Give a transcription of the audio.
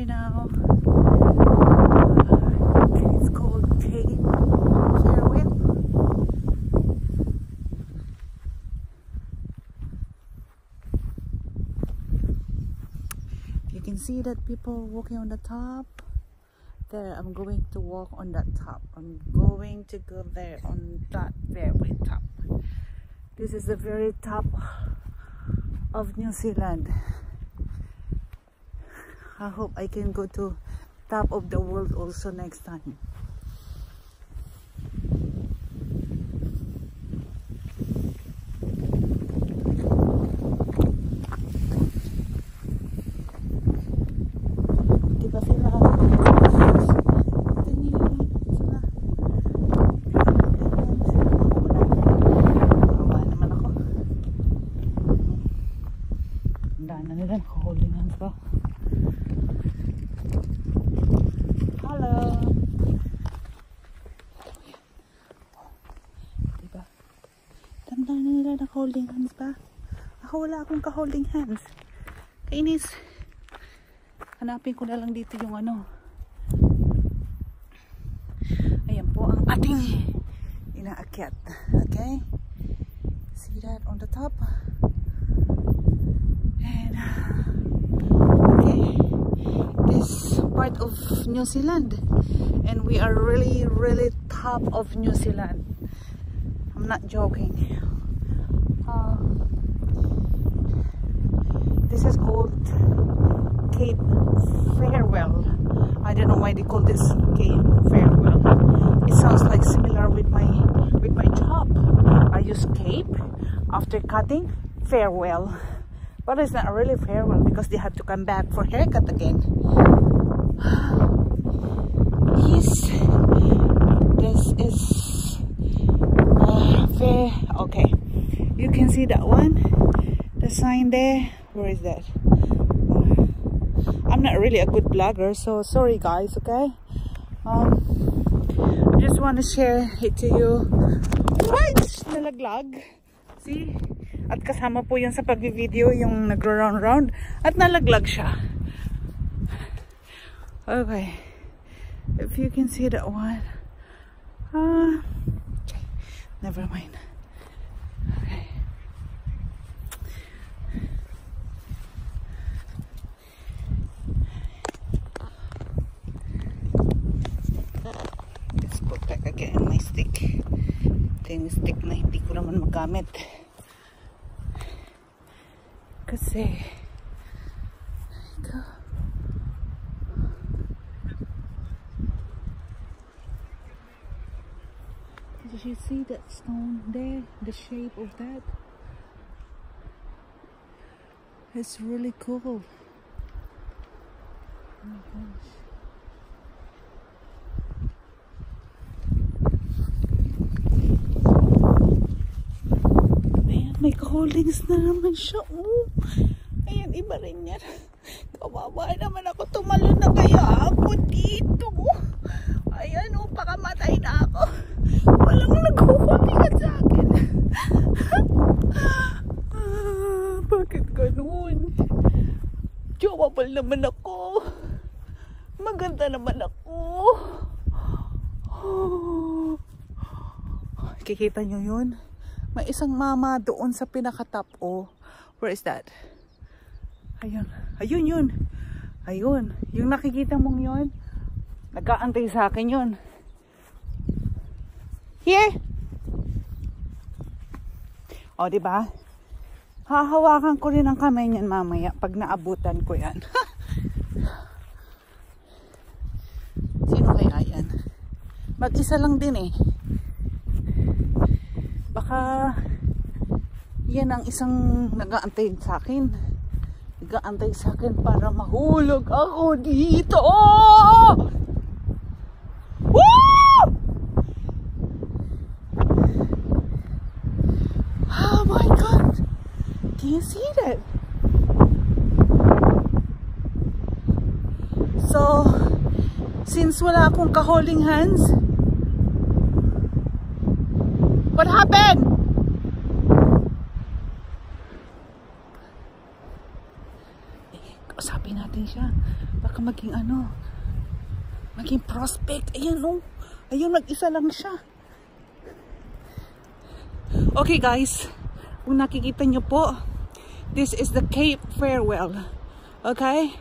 here now. Uh, it's called Farewell. You can see that people walking on the top. There, I'm going to walk on that top. I'm going to go there on that very top. This is the very top of New Zealand. I hope I can go to top of the world also next time. Daan na nila. Holding hands ko. Hello. Diba? Tanda na nila na holding hands pa. Ako wala akong ka-holding hands. Kainis. Hanapin ko na lang dito yung ano. Ayan po ang ating inaakyat. Okay? See that on the top? Of New Zealand. And we are really, really top of New Zealand. I'm not joking. Uh, this is called Cape Farewell. I don't know why they call this Cape Farewell. It sounds like similar with my with my job. I use Cape after cutting farewell. But it's not really farewell because they have to come back for haircut again. Yes, this is uh, fair. Okay, you can see that one. The sign there. Where is that? I'm not really a good blogger, so sorry guys, okay? Um, I just want to share it to you. Right! Nalaglag. See? At kasama po yan sa pag-video yung nagro-round-round. At nalaglag siya. Okay. If you can see that one. Uh, never mind. Okay. Let's put back again my stick. Yung stick na hindi ko naman magamit. Kasi, ito. Did you see that stone there? The shape of that? It's really cool. Oh gosh. Ayan, may holdings na naman siya. Oh. Ayan, iba rin yan. Kawawa naman ako. Tumalo na kaya ako dito. Ayan, oh, pakamatay Jowable naman ako. Maganda naman ako. Kikita nyo yun? May isang mama doon sa pinakatap. Oh, where is that? Ayun. Ayun yun. Ayun. Yung nakikita mong yun, nag-aantay sa akin yun. Here. O, di ba? Hahawakan ko rin ang kamay niyan mamaya pag naabutan ko yan. Sino kaya yan? Mag-isa lang din eh. Baka yan ang isang nag-aantay sa akin. Nag-aantay sa akin para mahulog ako dito. Woo! Do you see that? So, since wala akong ka-holding hands, what happened? Kausapin natin siya. Baka maging ano, maging prospect. Ayan oh. Ayun, mag-isa lang siya. Okay guys, kung nakikita nyo po, this is the Cape Farewell. Okay?